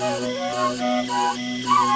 どこ?